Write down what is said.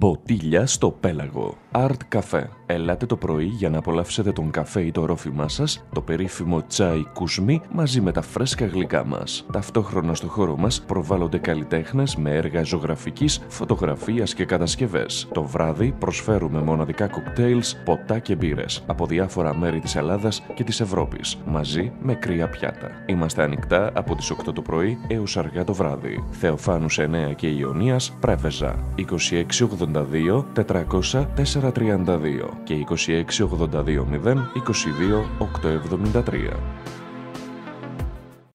Μποτίλια στο πέλαγο. Art Café. Ελάτε το πρωί για να απολαύσετε τον καφέ ή το ρόφημά σας, το περίφημο τσάι κουσμί μαζί με τα φρέσκα γλυκά μας. Ταυτόχρονα στο χώρο μας προβάλλονται καλλιτέχνες με έργα ζωγραφικής, φωτογραφίας και κατασκευές. Το βράδυ προσφέρουμε μοναδικά κοκτέιλς, ποτά και μπύρες από διάφορα μέρη της Ελλάδας και της Ευρώπης, μαζί με κρύα πιάτα. Είμαστε ανοιχτά από τις 8 το πρωί έως αργά το βράδυ. Θεοφάνους 9 και Ιωνίας, Πρέβεζα 2682 400 432 και 2682 0 22 873.